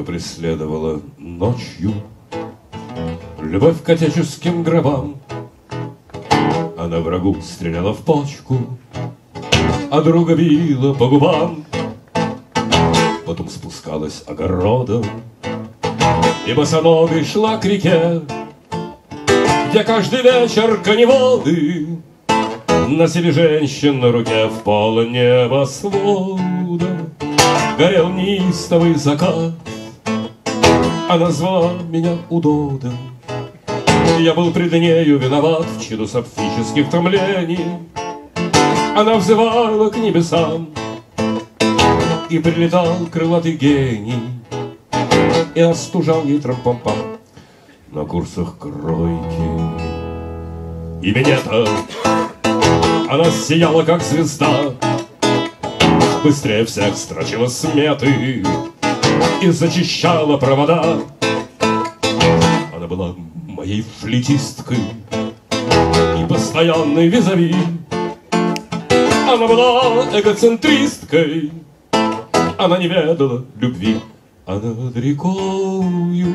ее преследовала ночью. Любовь к отеческим гробам, Она врагу стреляла в почку, А друга била по губам. Потом спускалась огородом, И босоногой шла к реке, Где каждый вечер коневоды Носили женщин на руке в пол небосвода. Горел неистовый закат, Она звала меня удодом. Я был пред нею виноват в чаду сапфических томлений. Она взывала к небесам, И прилетал крылатый гений, И остужал ей трампампам на курсах кройки. И минета она сияла, как звезда, Быстрее всех строчила сметы И зачищала провода. Она была моей флетисткой И постоянной визави. Она была эгоцентристкой, Она не ведала любви, А над рекою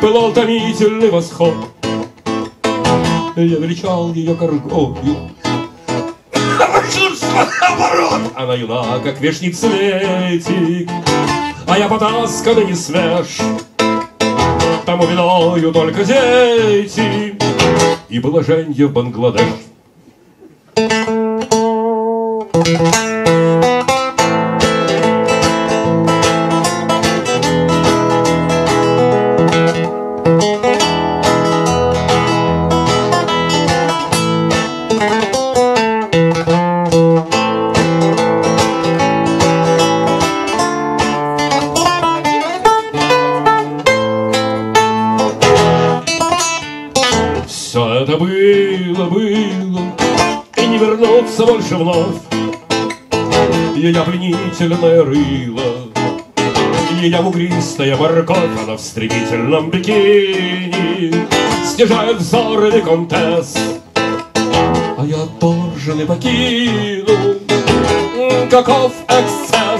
Пылал томительный восход. Я величал ее коргою, Она юна, как вешний цветик А я потаскан и не свеж. Тому виною только дети И положение в Бангладеш Все это было, было И не вернуться больше вновь. Ее пленительное рыло Ее бугристая морковь Она в стремительном бикини. Снижает взоры виконтесс А я отторженный покину Каков эксцесс